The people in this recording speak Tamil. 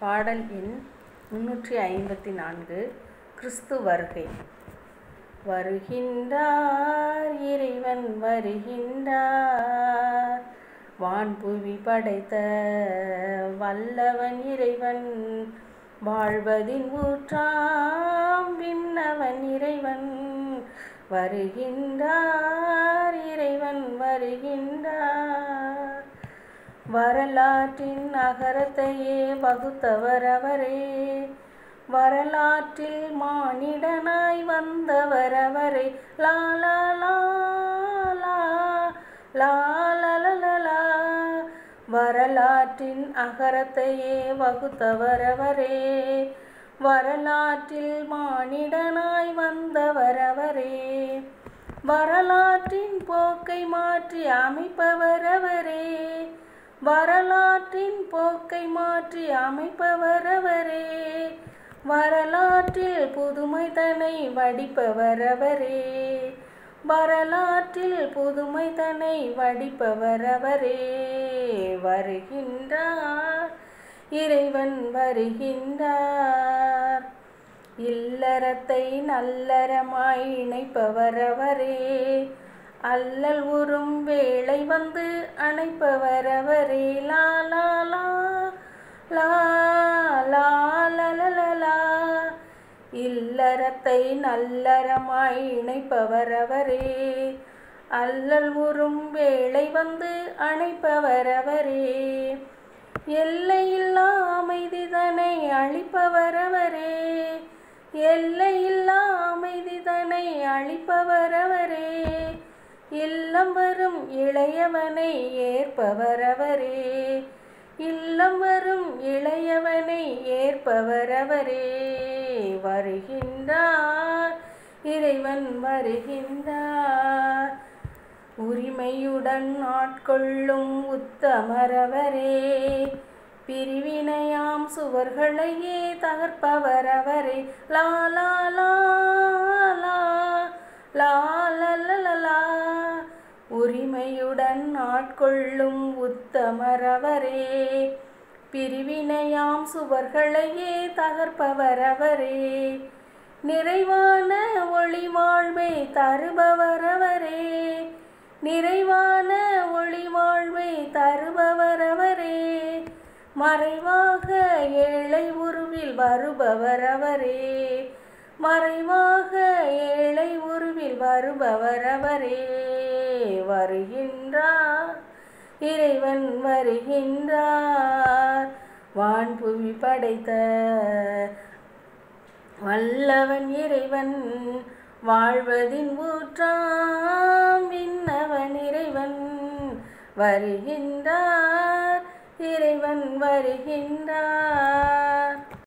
பாடல் எண் முன்னூற்றி ஐம்பத்தி நான்கு கிறிஸ்து வருகை. வருகின்றார் இறைவன் வருகின்றார். வான்புவி படைத்த வல்லவன் இறைவன் வாழ்வதின் ஊற்றாம் விண்ணவன் இறைவன். வருகின்றார் இறைவன் வருகின்றார். வரலாற்றின் அகரத்தையே வகுத்தவரவரே வரலாற்றில் மானிடனாய் வந்தவரவரே லாலா லாலா வரலாற்றின் அகரத்தையே வகுத்தவரவரே வரலாற்றில் மானிடனாய் வந்தவரவரே வரலாற்றின் போக்கை மாற்றி அமைப்பவரவரே வரலாற்றின் போக்கை மாற்றி அமைப்பவர் அவரே வரலாற்றில் புதுமை தன்னை வடிப்பவர் அவரே வரலாற்றில் புதுமை தன்னை வடிப்பவர் அவரே வருகின்றார் இறைவன் வருகின்றார். இல்லறத்தை நல்லறமாய் இணைப்பவர் அவரே அல்லல் உறும் வேளை வந்து அணைப்பவர் அவரே லா இல்லறத்தை நல்லறமாய் இணைப்பவர் அவரே அல்லல் உறும் வேளை வந்து அணைப்பவர் அவரே எல்லையில்லா அமைதிதனை அழிப்பவர் அவரே எல்லையில்லா அமைதிதனை அழிப்பவர் அவரே இல்லம் வரும் இளையவனை ஏற்பவரவரே. இல்லம் வரும் இளையவனை ஏற்பவரவரே. வருகின்றார் இறைவன் வருகின்றார். உரிமையுடன் ஆட்கொள்ளும் உத்தமரவரே. பிரிவினையாம் சுவர்களையே தகர்ப்பவரவரே. லா லா லா லா உரிமையுடன் ஆட்கொள்ளும் உத்தமரவரே. பிரிவினையாம் சுவர்களையே தகர்ப்பவரவரே. நிறைவான ஒளிவாழ்வை தருபவரவரே. நிறைவான ஒளிவாழ்வை தருபவரவரே. மறைவாக ஏழை உருவில் வருபவரவரே. மறைவாக ஏழை உருவில் வருபவரவரே. வருகின்றார். இறைவன் வருகின்றார். வான்புவி படைத்த வல்லவன் இறைவன் வாழ்வதின் ஊற்றாம் விண்ணவன் இறைவன் வருகின்றார். இறைவன் வருகின்றார்.